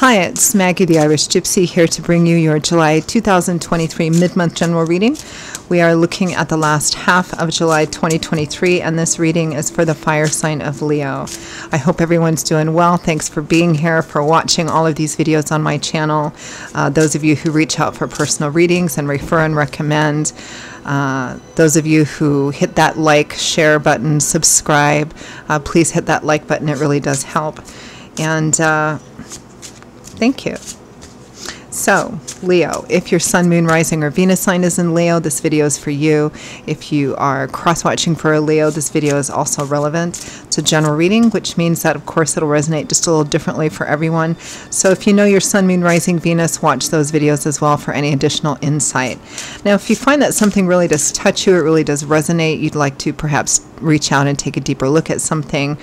Hi, it's Maggie the Irish Gypsy here to bring you your July 2023 mid month general reading. We are looking at the last half of July 2023, and this reading is for the fire sign of Leo. I hope everyone's doing well. Thanks for being here, for watching all of these videos on my channel. Uh, those of you who reach out for personal readings and refer and recommend. Uh, those of you who hit that like, share button, subscribe, uh, please hit that like button. It really does help. And uh, Thank you. So, Leo, if your Sun, Moon, Rising, or Venus sign is in Leo, this video is for you. If you are cross watching for a Leo, this video is also relevant. It's a general reading, which means that, of course, it'll resonate just a little differently for everyone. So, if you know your Sun, Moon, Rising, Venus, watch those videos as well for any additional insight. Now, if you find that something really does touch you, it really does resonate, you'd like to perhaps reach out and take a deeper look at something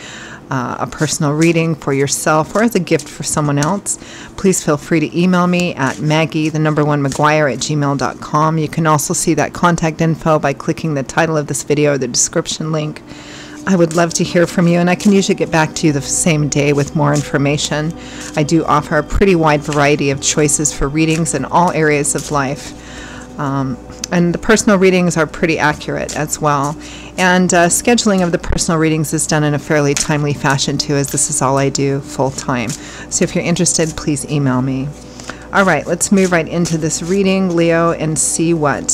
uh, a personal reading for yourself or as a gift for someone else, please feel free to email me at Maggie, the number one McGuire at gmail.com. You can also see that contact info by clicking the title of this video or the description link. I would love to hear from you, and I can usually get back to you the same day with more information. I do offer a pretty wide variety of choices for readings in all areas of life. Um, and the personal readings are pretty accurate as well. And uh, scheduling of the personal readings is done in a fairly timely fashion too, as this is all I do full time. So if you're interested, please email me. All right, let's move right into this reading, Leo, and see what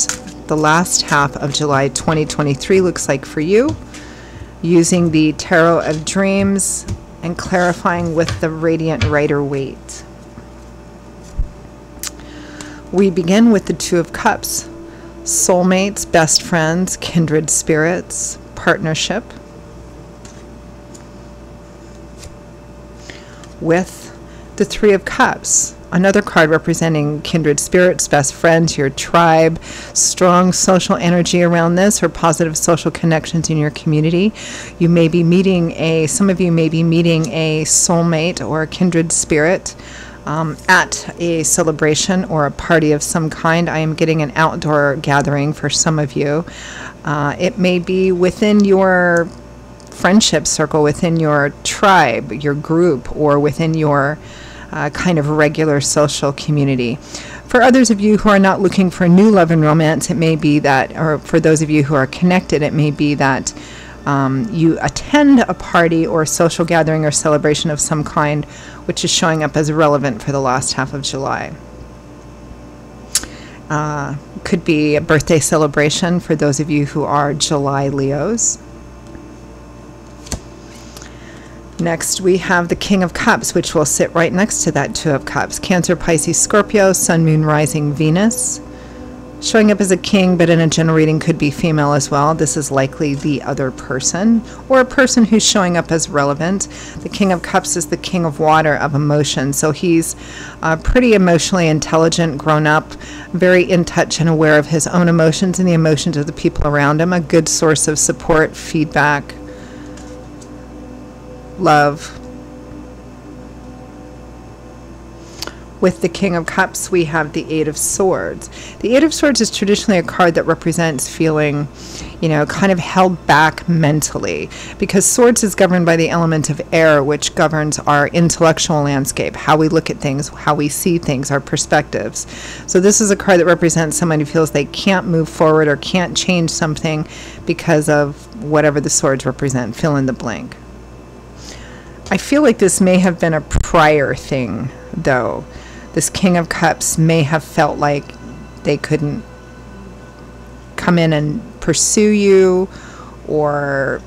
the last half of July 2023 looks like for you using the Tarot of Dreams and clarifying with the Radiant Rider Waite. We begin with the Two of Cups soulmates, best friends, kindred spirits, partnership. With the Three of Cups, another card representing kindred spirits, best friends, your tribe, strong social energy around this, or positive social connections in your community. You may be meeting a, some of you may be meeting a soulmate or a kindred spirit um, at a celebration or a party of some kind. I am getting an outdoor gathering for some of you. Uh, it may be within your friendship circle, within your tribe, your group, or within your uh, kind of regular social community. For others of you who are not looking for new love and romance, it may be that, or for those of you who are connected, it may be that um, you attend a party or social gathering or celebration of some kind, which is showing up as relevant for the last half of July. Uh, could be a birthday celebration for those of you who are July Leos. Next, we have the King of Cups, which will sit right next to that Two of Cups. Cancer, Pisces, Scorpio, Sun, Moon, Rising, Venus. Showing up as a king, but in a general reading could be female as well. This is likely the other person or a person who's showing up as relevant. The King of Cups is the king of water, of emotion. So he's uh, pretty emotionally intelligent, grown up, very in touch and aware of his own emotions and the emotions of the people around him. A good source of support, feedback, love, With the King of Cups, we have the Eight of Swords. The Eight of Swords is traditionally a card that represents feeling, you know, kind of held back mentally because Swords is governed by the element of air, which governs our intellectual landscape, how we look at things, how we see things, our perspectives. So this is a card that represents someone who feels they can't move forward or can't change something because of whatever the swords represent. Fill in the blank. I feel like this may have been a prior thing, though this King of Cups may have felt like they couldn't come in and pursue you or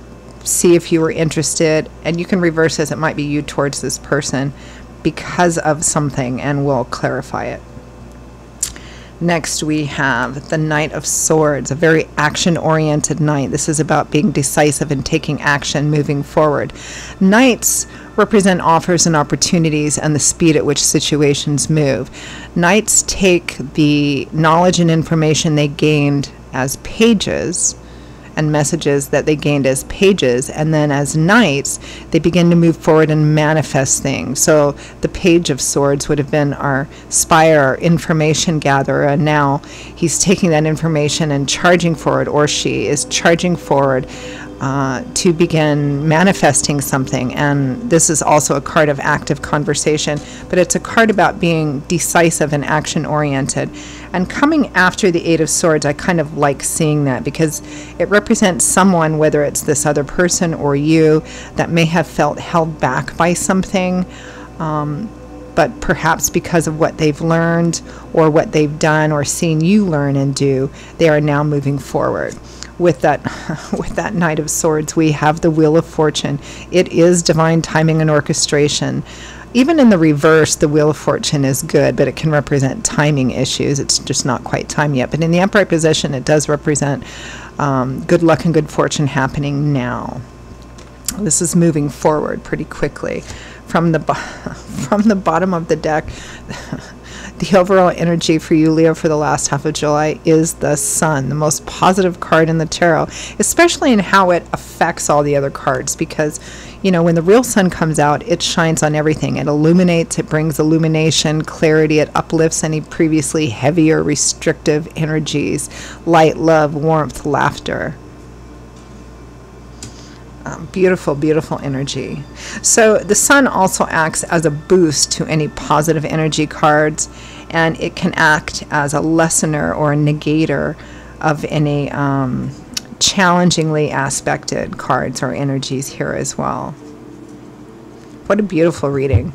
see if you were interested. And you can reverse this, it might be you towards this person because of something, and we'll clarify it. Next, we have the Knight of Swords, a very action oriented knight. This is about being decisive and taking action, moving forward. Knights represent offers and opportunities and the speed at which situations move. Knights take the knowledge and information they gained as pages and messages that they gained as pages, and then as knights, they begin to move forward and manifest things. So the Page of Swords would have been our spire, our information gatherer, and now he's taking that information and charging forward, or she is charging forward uh, to begin manifesting something. And this is also a card of active conversation, but it's a card about being decisive and action oriented. And coming after the Eight of Swords, I kind of like seeing that because it represents someone, whether it's this other person or you, that may have felt held back by something. Um, but perhaps because of what they've learned or what they've done or seen you learn and do, they are now moving forward with that with that knight of swords we have the wheel of fortune it is divine timing and orchestration even in the reverse the wheel of fortune is good but it can represent timing issues. It's just not quite time yet. But in the upright position it does represent um, good luck and good fortune happening now. This is moving forward pretty quickly. From the from the bottom of the deck the overall energy for you, Leo, for the last half of July is the sun, the most positive card in the tarot, especially in how it affects all the other cards. Because, you know, when the real sun comes out, it shines on everything. It illuminates, it brings illumination, clarity, it uplifts any previously heavy or restrictive energies light, love, warmth, laughter. Um, beautiful, beautiful energy. So the sun also acts as a boost to any positive energy cards, and it can act as a lessener or a negator of any um, challengingly aspected cards or energies here as well. What a beautiful reading.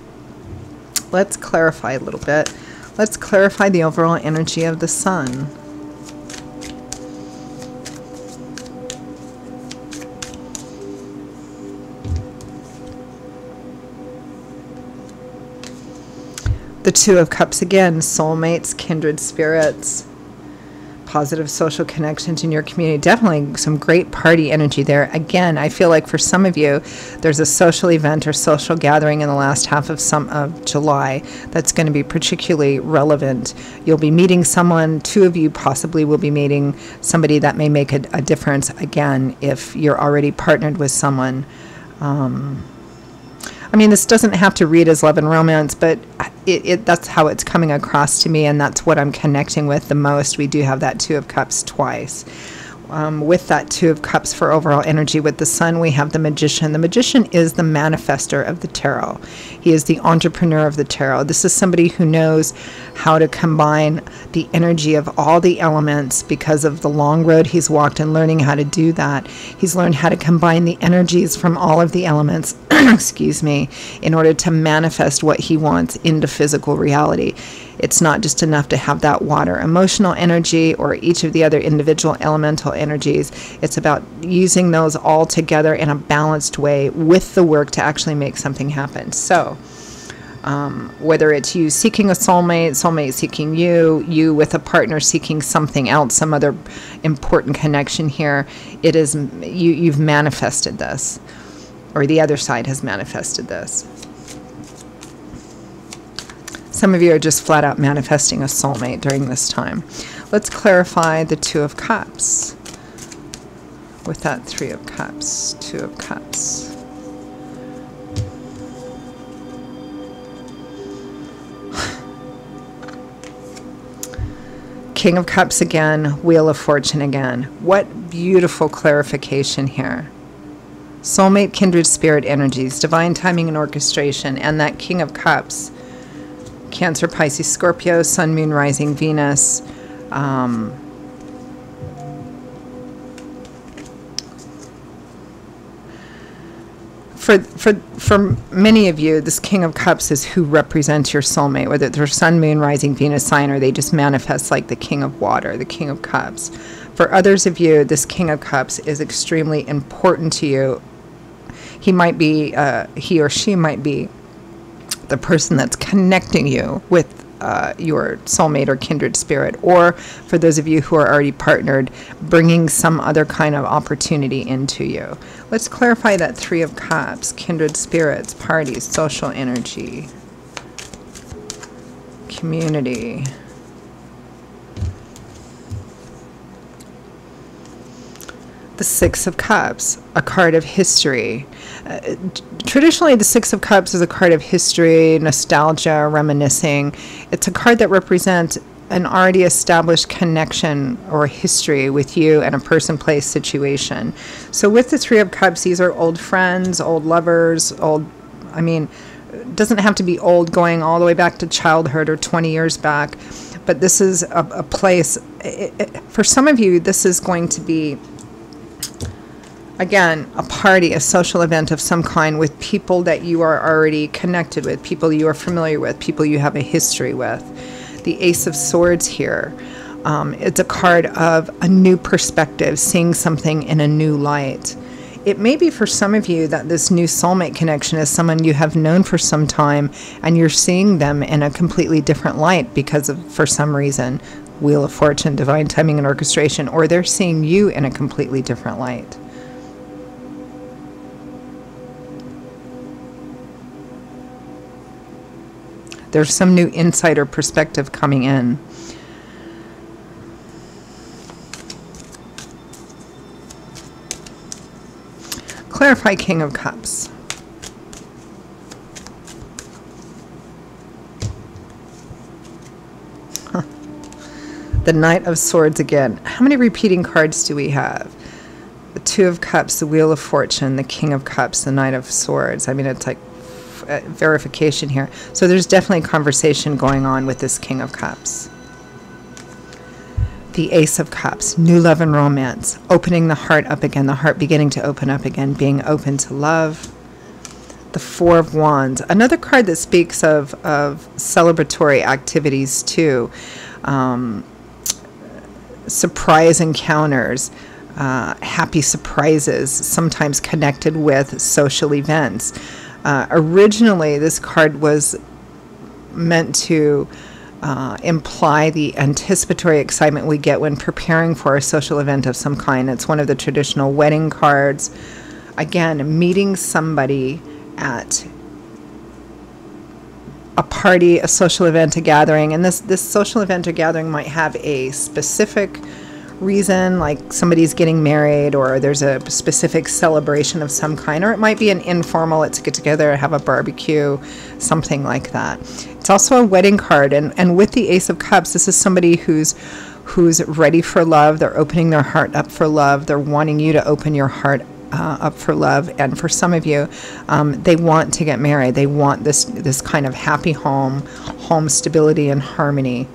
Let's clarify a little bit. Let's clarify the overall energy of the sun. The Two of Cups again, soulmates, kindred spirits, positive social connections in your community. Definitely some great party energy there. Again, I feel like for some of you, there's a social event or social gathering in the last half of some of July that's going to be particularly relevant. You'll be meeting someone, two of you possibly will be meeting somebody that may make a, a difference again if you're already partnered with someone. Um, I mean, this doesn't have to read as love and romance, but it, it, that's how it's coming across to me, and that's what I'm connecting with the most. We do have that Two of Cups twice um, with that Two of Cups for overall energy. With the Sun, we have the Magician. The Magician is the manifester of the tarot, he is the entrepreneur of the tarot. This is somebody who knows how to combine the energy of all the elements because of the long road he's walked and learning how to do that. He's learned how to combine the energies from all of the elements, excuse me, in order to manifest what he wants into physical reality. It's not just enough to have that water emotional energy or each of the other individual elemental energies. It's about using those all together in a balanced way with the work to actually make something happen. So, um, whether it's you seeking a soulmate, soulmate seeking you, you with a partner seeking something else, some other important connection here, it is you, you've manifested this, or the other side has manifested this. Some of you are just flat out manifesting a soulmate during this time. Let's clarify the Two of Cups with that Three of Cups, Two of Cups. King of Cups again, Wheel of Fortune again. What beautiful clarification here. Soulmate, kindred spirit energies, divine timing and orchestration, and that King of Cups Cancer, Pisces, Scorpio, Sun, Moon, Rising, Venus. Um, for, for, for many of you, this King of Cups is who represents your soulmate, whether they're Sun, Moon, Rising, Venus sign, or they just manifest like the King of Water, the King of Cups. For others of you, this King of Cups is extremely important to you. He might be, uh, he or she might be the person that's connecting you with uh, your soulmate or kindred spirit, or for those of you who are already partnered, bringing some other kind of opportunity into you. Let's clarify that Three of Cups kindred spirits, parties, social energy, community. The Six of Cups, a card of history. Uh, traditionally, the Six of Cups is a card of history, nostalgia, reminiscing. It's a card that represents an already established connection or history with you and a person place situation. So with the 3 of cups, these are old friends, old lovers, old I mean, doesn't have to be old going all the way back to childhood or 20 years back, but this is a, a place it, it, for some of you this is going to be again, a party, a social event of some kind with people that you are already connected with, people you are familiar with, people you have a history with. The Ace of Swords here. Um, it's a card of a new perspective, seeing something in a new light. It may be for some of you that this new soulmate connection is someone you have known for some time and you're seeing them in a completely different light because of, for some reason, Wheel of Fortune, divine timing, and orchestration, or they're seeing you in a completely different light. There's some new insider perspective coming in. Clarify King of Cups. The Knight of Swords again. How many repeating cards do we have? The Two of Cups, the Wheel of Fortune, the King of Cups, the Knight of Swords. I mean, it's like uh, verification here. So there's definitely a conversation going on with this King of Cups. The Ace of Cups, new love and romance, opening the heart up again, the heart beginning to open up again, being open to love. The Four of Wands, another card that speaks of, of celebratory activities too. Um, surprise encounters, uh, happy surprises, sometimes connected with social events. Uh, originally, this card was meant to uh, imply the anticipatory excitement we get when preparing for a social event of some kind. It's one of the traditional wedding cards. Again, meeting somebody at a party, a social event, a gathering, and this this social event or gathering might have a specific reason, like somebody's getting married or there's a specific celebration of some kind, or it might be an informal, let's get together, have a barbecue, something like that. It's also a wedding card, and, and with the Ace of Cups, this is somebody who's who's ready for love. They're opening their heart up for love. They're wanting you to open your heart uh, up for love. And for some of you, um, they want to get married. They want this this kind of happy home, home stability and harmony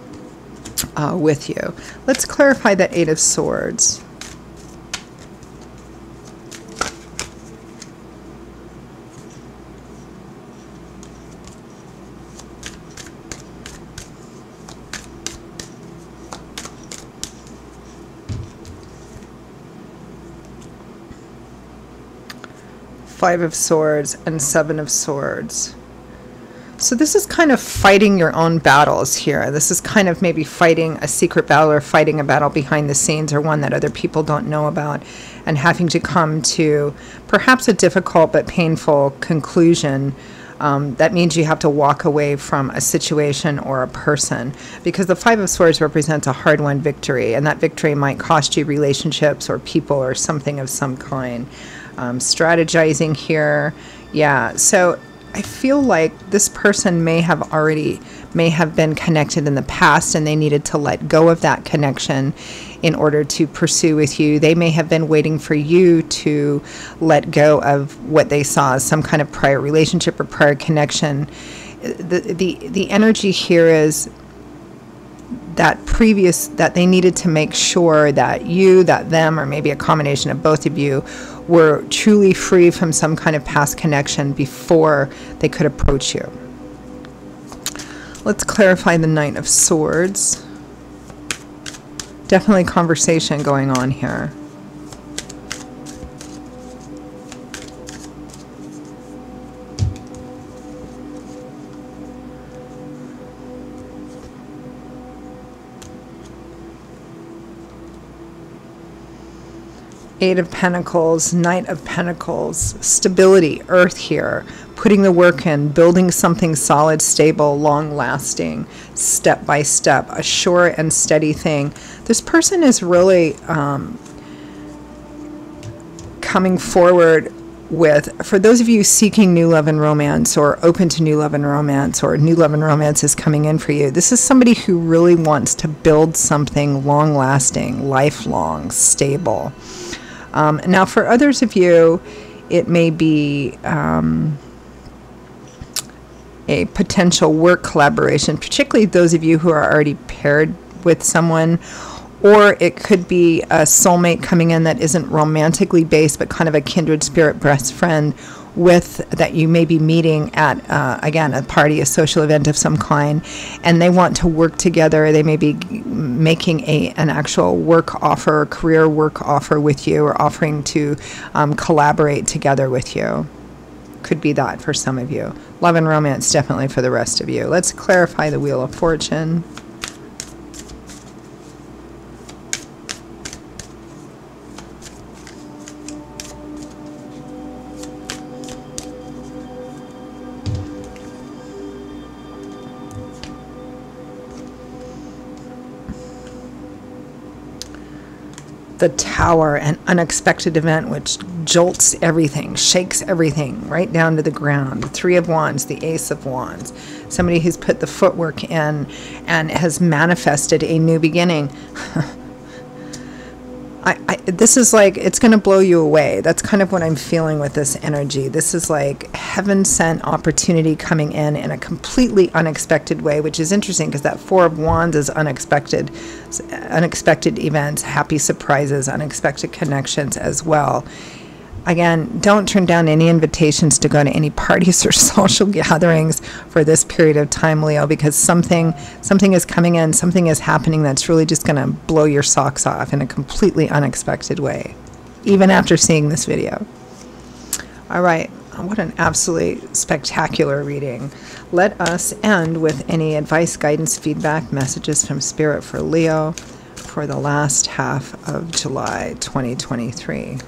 uh, with you. Let's clarify that Eight of Swords. Five of Swords and Seven of Swords. So this is kind of fighting your own battles here. This is kind of maybe fighting a secret battle or fighting a battle behind the scenes or one that other people don't know about and having to come to perhaps a difficult but painful conclusion. Um, that means you have to walk away from a situation or a person because the Five of Swords represents a hard won victory, and that victory might cost you relationships or people or something of some kind. Um, strategizing here, yeah. So I feel like this person may have already may have been connected in the past and they needed to let go of that connection in order to pursue with you. They may have been waiting for you to let go of what they saw as some kind of prior relationship or prior connection. The the the energy here is that previous that they needed to make sure that you, that them, or maybe a combination of both of you were truly free from some kind of past connection before they could approach you. Let's clarify the Knight of Swords. Definitely conversation going on here. Eight of Pentacles, Knight of Pentacles, stability, Earth here, putting the work in, building something solid, stable, long lasting, step by step, a sure and steady thing. This person is really um, coming forward with for those of you seeking new love and romance or open to new love and romance or new love and romance is coming in for you this is somebody who really wants to build something long lasting lifelong stable um, now for others of you it may be um, a potential work collaboration particularly those of you who are already paired with someone or it could be a soulmate coming in that isn't romantically based but kind of a kindred spirit best friend with that you may be meeting at uh, again a party a social event of some kind and they want to work together. They may be making a an actual work offer career work offer with you or offering to um, collaborate together with you. Could be that for some of you. Love and romance definitely for the rest of you. Let's clarify the wheel of fortune the tower, an unexpected event which jolts everything, shakes everything right down to the ground. The Three of Wands, the Ace of Wands, somebody who's put the footwork in and has manifested a new beginning. I, I, this is like it's going to blow you away. That's kind of what I'm feeling with this energy. This is like heaven sent opportunity coming in in a completely unexpected way, which is interesting because that Four of Wands is unexpected, unexpected events, happy surprises, unexpected connections as well again, don't turn down any invitations to go to any parties or social gatherings for this period of time, Leo, because something something is coming in, something is happening that's really just going to blow your socks off in a completely unexpected way, even after seeing this video. All right, what an absolutely spectacular reading. Let us end with any advice, guidance, feedback, messages from Spirit for Leo for the last half of July 2023.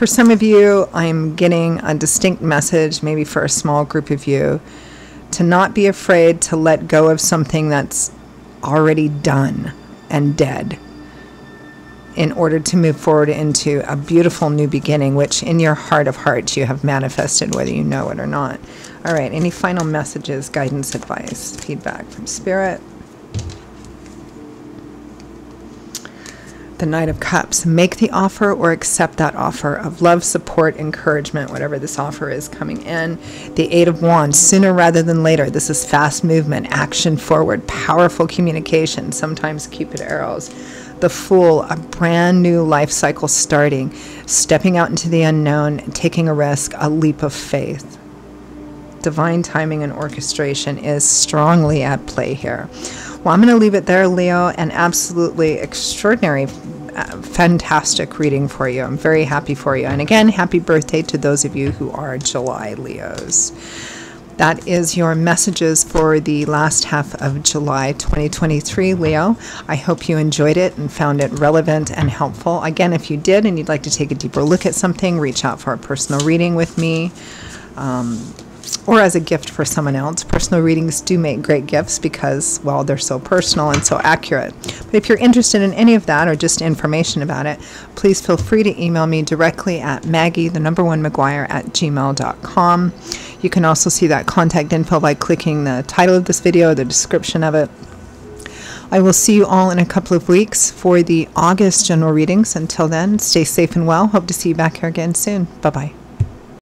For some of you, I'm getting a distinct message, maybe for a small group of you, to not be afraid to let go of something that's already done and dead in order to move forward into a beautiful new beginning, which in your heart of hearts you have manifested, whether you know it or not. All right, any final messages, guidance, advice, feedback from Spirit? The Knight of Cups. Make the offer or accept that offer of love, support, encouragement, whatever this offer is coming in. The Eight of Wands, sooner rather than later. This is fast movement, action forward, powerful communication, sometimes Cupid arrows. The Fool, a brand new life cycle starting, stepping out into the unknown, taking a risk, a leap of faith. Divine timing and orchestration is strongly at play here. Well, I'm going to leave it there, Leo. An absolutely extraordinary, fantastic reading for you. I'm very happy for you. And again, happy birthday to those of you who are July Leos. That is your messages for the last half of July 2023, Leo. I hope you enjoyed it and found it relevant and helpful. Again, if you did and you'd like to take a deeper look at something, reach out for a personal reading with me. Um, or as a gift for someone else. Personal readings do make great gifts because, well, they're so personal and so accurate. But if you're interested in any of that or just information about it, please feel free to email me directly at Maggie, the number one McGuire at gmail.com. You can also see that contact info by clicking the title of this video, the description of it. I will see you all in a couple of weeks for the August general readings. Until then, stay safe and well. Hope to see you back here again soon. Bye bye.